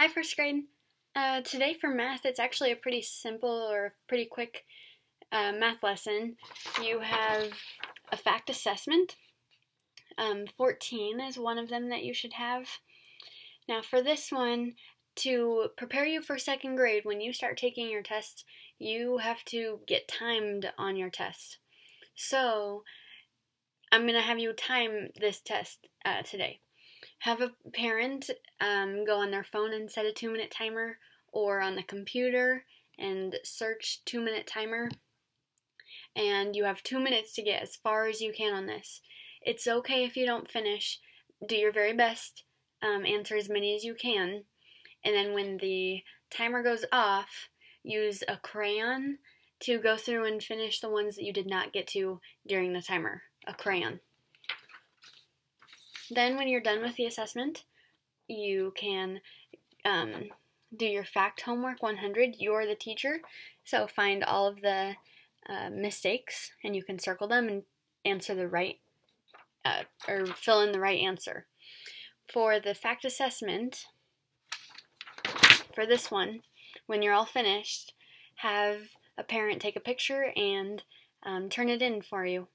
Hi, first grade. Uh, today for math, it's actually a pretty simple or pretty quick uh, math lesson. You have a fact assessment. Um, 14 is one of them that you should have. Now, for this one, to prepare you for second grade, when you start taking your tests, you have to get timed on your tests. So, I'm going to have you time this test uh, today have a parent um, go on their phone and set a two minute timer or on the computer and search two minute timer. And you have two minutes to get as far as you can on this. It's okay if you don't finish. Do your very best um, answer as many as you can. And then when the timer goes off use a crayon to go through and finish the ones that you did not get to during the timer. A crayon then, when you're done with the assessment, you can um, do your fact homework 100. You're the teacher, so find all of the uh, mistakes and you can circle them and answer the right uh, or fill in the right answer. For the fact assessment, for this one, when you're all finished, have a parent take a picture and um, turn it in for you.